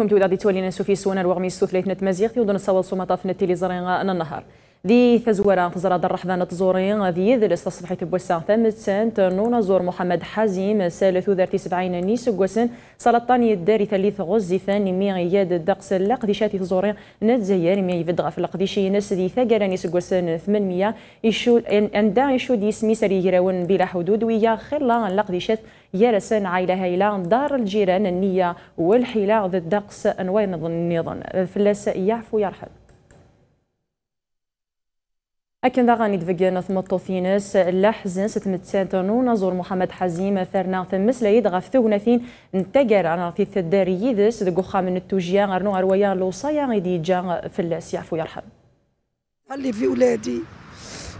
كنت ودي تولينا سوفي سونا الوغمي ثلاثة مزيغ ودن صوت سومطا في التيلي زرين النهار ذي ثزورا تزرا الرحضان تزورين. ذي ذي استصبحت بوسان ثمت سنت نونا زور محمد حازم سالث ذرتي سبعين نيس قوسن سلطاني الداري ثليث غزي ثاني مي ياد الدقس اللق ذي شاتي تزورين نت زيار مي يفدغ في القديشي نس ذي ثقل نيس قوسن 800 يشو ان دا يشو دي سمي سري يراون بلا حدود ويا خلا اللق ذي شات يرسن عائلة هيلا دار الجيران النية والحيلة ذي الدقس انواع النظام فلاس يعفو يرحل أكن داغاني دفقنا ثمطوثينس لحزن ستمتسانتنو نزور محمد حزيم ثرنا ثمس ليد غف ثونثين نتقر على في الثداري يدس دقوخا من التوجيا غرنو أرويا لوصايا غيدي جا في السيعفو يرحم. قال لي في ولادي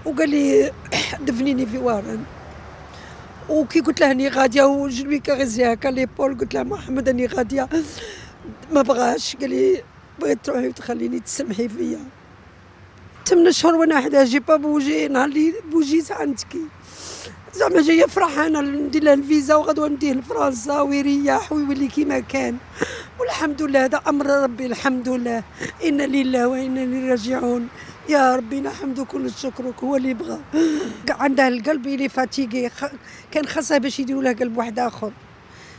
وقال لي دفنيني في وارن. وكي قلت له أني غادية وجلبي كغزي هكا ليبول قلت له محمد أني غادية. ما بغاش قال لي بغيت تروحي وتخليني تسمحي فيا. ثمان شهور وأنا حدا j'ai pas bougé نهار اللي بوجيت عندك زعما جاية فرحانة ندير له الفيزا وغدوة نديه لفرنسا ويريح ويولي كيما كان. والحمد لله هذا أمر ربي الحمد لله. إنا لله وأنا إليه راجعون. يا ربي نحمد كل شكرك هو اللي بغى عندها القلب اللي fatigué كان خاصها باش يديروا له قلب واحد آخر.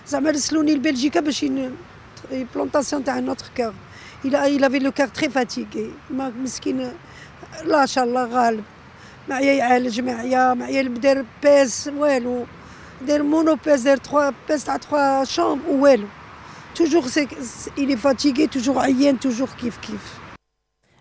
زعما رسلوني لبلجيكا باش transplantation تاع notre cœur il a il avait le cœur très fatigué. مسكين لا شاء الله غالب معايا يعالج معايا معايا دار بيس والو دار mono pièce دار trois pièces تاع trois chambres والو توجور سي il est fatigué عيان توجور كيف كيف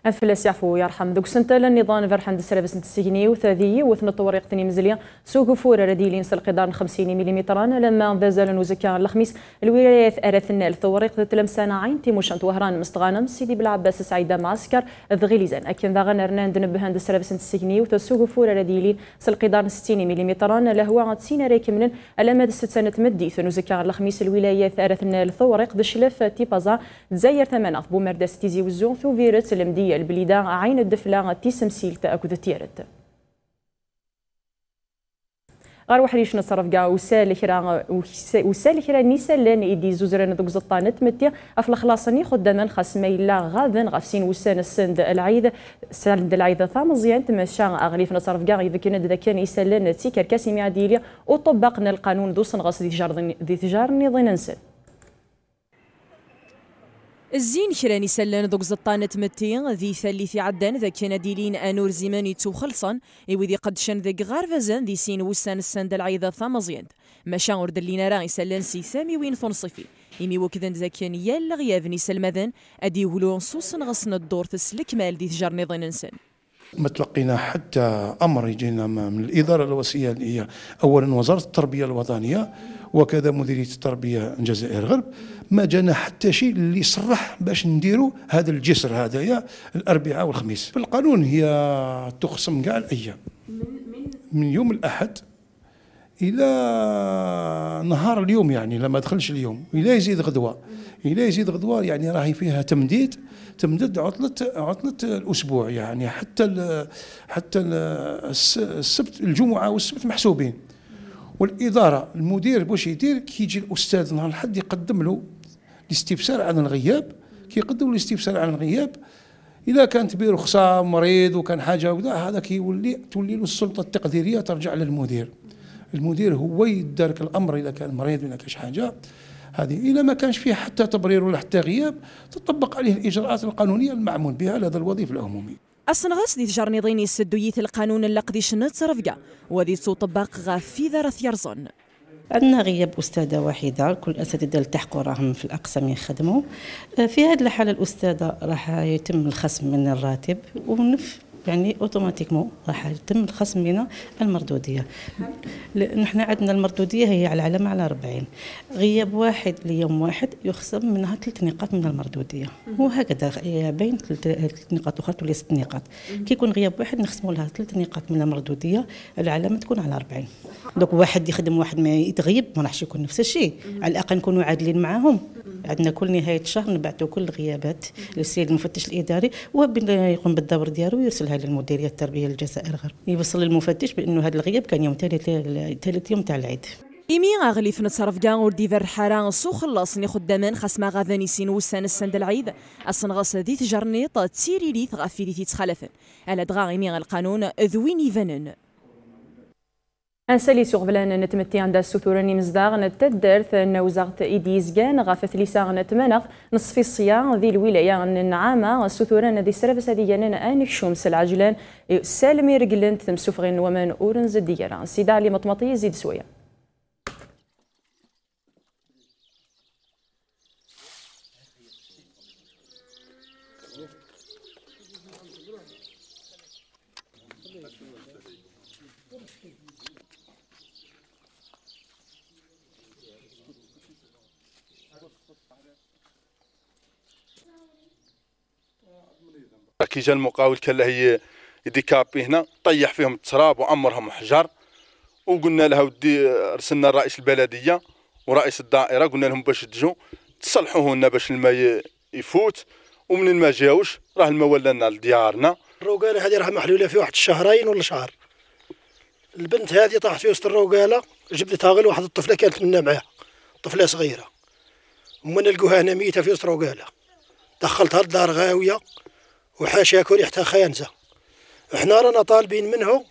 أفلس يعفو يرحم دوك سنتا النظام فرحان دسرابس نتسجني وثاذي وثن الطوارق ثاني مزلية. سوق فورة رديلين سلقدار 50 ملم لما ذازال نوزكا الخميس الولايات أرثنا الثوارق ذات لمسانا عين. تيموشانت وهران مستغانم. سيدي بالعباس سعيدة معسكر. ذغيليزان أكن ذا غنرنان دنبهان دسرابس نتسجني وثسوق فورة رديلين سلقدار 60 ملم لهوا تسينا ريكمنن ألماد ست سنة مدي ثنوزكا الخميس. الولايات أرثنا الثوارق دشلف تيبازا. تزاير ثمانة بومردس تيزي وزون. ثو فيروس المدية البليدة عين الدفلة تيسمسيل تأكد تيرت غير وحريش نصرف كاع وسال كرا وسال كرا نيسا لأن إيدي زوزران دوك زطانت متي افل خلاصني خداما خاص ما إلا غاذن غافسين وسان السند العيد. سند العيد ثا مزيان تمشى أغليف نصرف كاع إذا كان ذا كان يسال تيكر كاسي مياديليا وطبقنا القانون دوسن غاص دي تجار دي تجار نظام ننسى الزين كراني سلان دوك زطانة متي ذي ثالث عدان ذا كان ديلين أنور زيماني تو خلصان إيوذي قد شن ذي غار فازان ذي سين وسان السند العيدة ثامزيان ماشا ورد اللي نرى يسلان سي ثامي وين ثنصفي إمي وكذا ذا كان يالا غيابني سلمذان أدي ولو نصوص غصنا الدور تسلك مال ذي تجار نظام ننسان ما تلقينا حتى أمر يجينا من الإدارة الوصيه اللي هي اولا وزارة التربية الوطنية وكذا مديرية التربية الجزائر غرب. ما جانا حتى شيء اللي صرح باش نديروا هذا الجسر هذايا الأربعاء والخميس. في القانون هي تقسم كاع الأيام. من يوم الأحد إلى نهار اليوم يعني لما دخلش اليوم. إلى يزيد غدوة. إلى يزيد غدوة يعني راهي فيها تمديد تمدد عطلة عطلة الأسبوع يعني. حتى ال حتى ال السبت الجمعة والسبت محسوبين. والإدارة المدير باش يدير كي يجي الأستاذ نهار الحد يقدم له الاستفسار عن الغياب. كي يقدم له الاستفسار عن الغياب إذا كانت به رخصه مريض وكان حاجة وكذا هذا كيولي تولي له السلطة التقديرية ترجع للمدير. المدير هو يدارك الأمر إذا كان مريض ولا كاش حاجة. هذه إذا ما كانش فيه حتى تبرير ولا حتى غياب تطبق عليه الإجراءات القانونية المعمول بها لدى الوظيفة العمومي. الصنغاس دي تجار نظيني السدوية القانون اللقدي شنت صرفقا وذي طبق غافي ذرث يرزون. عندنا غياب أستاذة واحدة كل الأساتذة التحقوا راهم في الأقسام يخدموا. في هذه الحالة الأستاذة راح يتم الخصم من الراتب ونف يعني أوتوماتيكمون راح يتم الخصم لنا المردودية. نحن عندنا المردودية هي على علامه على 40 غياب واحد ليوم واحد يخصم منها ثلاث نقاط من المردودية. وهكذا بين ثلاث نقاط أخرى تولي ست نقاط. كي يكون غياب واحد نخصموا لها ثلاث نقاط من المردودية العلامة تكون على 40 دوك واحد يخدم واحد ما يتغيب ما راحش يكون نفس الشيء. على الأقل نكونوا عادلين معاهم. عندنا كل نهاية شهر نبعثوا كل الغيابات للسيد المفتش الإداري وهو يقوم بالدور ديالو ويرسلها للمديرية التربية الجزائر غرب يوصل للمفتش بأنه هذا الغياب كان يوم ثالث يوم تاع العيد. إيمي أغلي في نتصرف كاع ور ديفر حارة سو خلاصني خدامان خاص ما غاذاني سين وسان السند العيد. أصنغاس ذي تجرنيط تسيري لي غافي تتخلفن على دغا إيمي القانون ذوين فنن انسالي سوغ بلان نتمتي عند السثوراني مزداغ نتدرث نوزغت ايديزكان غافت ليساغ نتمنغ نصفي الصيا ذي الولاية النعامة السثوران ذي سرف سادي جانان انك شومس العجلان سالمي رجلن تمسوفغين ومن اورنز دياران سيدا علي مطمطي زيد سويه كي جا المقاول كان له هي ديكابي هنا طيح فيهم التراب وعمرهم حجر وقلنا لها ودي رسلنا رئيس البلدية ورئيس الدائرة قلنا لهم باش تجوا تصلحوا لنا باش الماء يفوت ومن ما جاوش راه الماء ولا لنا لديارنا. الروقالة هذه راه محلولة في واحد الشهرين ولا شهر. البنت هذه طاحت في وسط الروقالة جبدتها غير واحد الطفلة كانت منا معاها طفلة صغيرة. ومن لقوها هنا ميتة في وسط الروقالة. دخلتها للدار غاوية وحاشا كل ريحتها خيانزة. إحنا رانا طالبين منه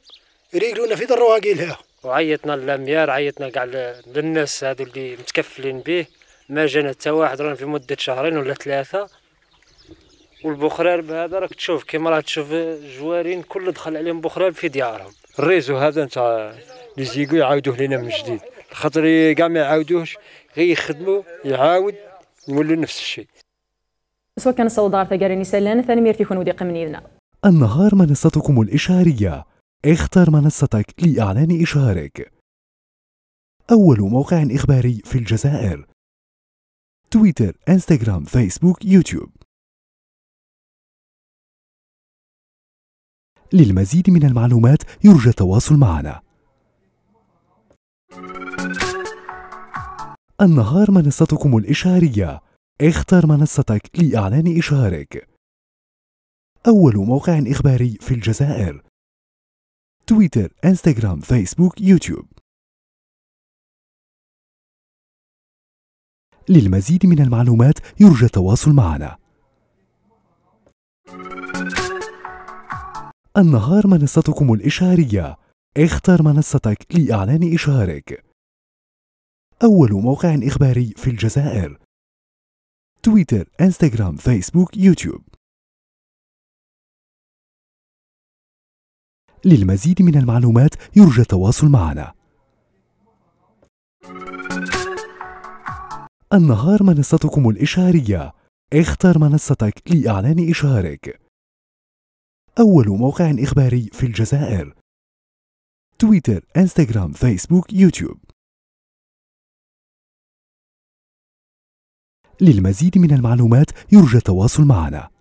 يريقلونا في ذا وعيطنا للأميار عيطنا كاع للناس هذو اللي متكفلين به. ما جانا حتى واحد رانا في مدة شهرين ولا ثلاثة. والبخرار بهذا راك تشوف كيما راك تشوف جوارين كل دخل عليهم بخرار في ديارهم. ال réseau هذا نتاع les égouts يعاودوه لنا من جديد. خاطر كاع ما يعاودوهش غير يخدموا يعاود نولوا نفس الشيء. سواء كان صودار ثقاري سلان ثاني ميرتي يكون ودي قمنينا النهار منصتكم الإشعارية اختر منصتك لإعلان إشهارك. أول موقع إخباري في الجزائر. تويتر، إنستغرام، فيسبوك، يوتيوب. للمزيد من المعلومات يرجى التواصل معنا. النهار منصتكم الإشعارية اختر منصتك لإعلان إشهارك. أول موقع إخباري في الجزائر. تويتر، إنستغرام، فيسبوك، يوتيوب. للمزيد من المعلومات يرجى التواصل معنا. النهار منصتكم الإشهارية. اختر منصتك لإعلان إشهارك. أول موقع إخباري في الجزائر. تويتر، انستغرام، فيسبوك، يوتيوب للمزيد من المعلومات يرجى التواصل معنا. النهار منصتكم الإشهارية. اختر منصتك لإعلان إشهارك. أول موقع إخباري في الجزائر. تويتر، انستغرام، فيسبوك، يوتيوب للمزيد من المعلومات يرجى التواصل معنا.